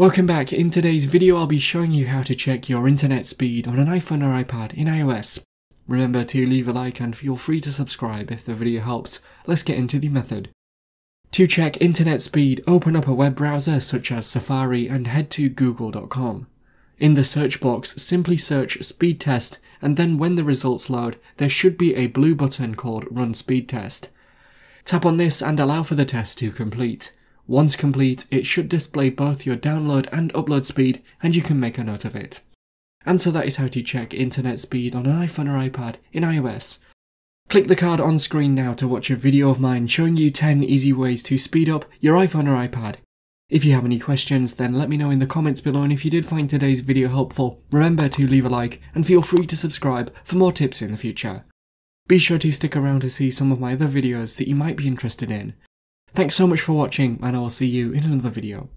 Welcome back. In today's video I'll be showing you how to check your internet speed on an iPhone or iPad in iOS. Remember to leave a like and feel free to subscribe if the video helps. Let's get into the method. To check internet speed, open up a web browser such as Safari and head to google.com. In the search box, simply search speed test and then when the results load, there should be a blue button called run speed test. Tap on this and allow for the test to complete. Once complete, it should display both your download and upload speed and you can make a note of it. And so that is how to check internet speed on an iPhone or iPad in iOS. Click the card on screen now to watch a video of mine showing you 10 easy ways to speed up your iPhone or iPad. If you have any questions then let me know in the comments below and if you did find today's video helpful, remember to leave a like and feel free to subscribe for more tips in the future. Be sure to stick around to see some of my other videos that you might be interested in. Thanks so much for watching and I will see you in another video.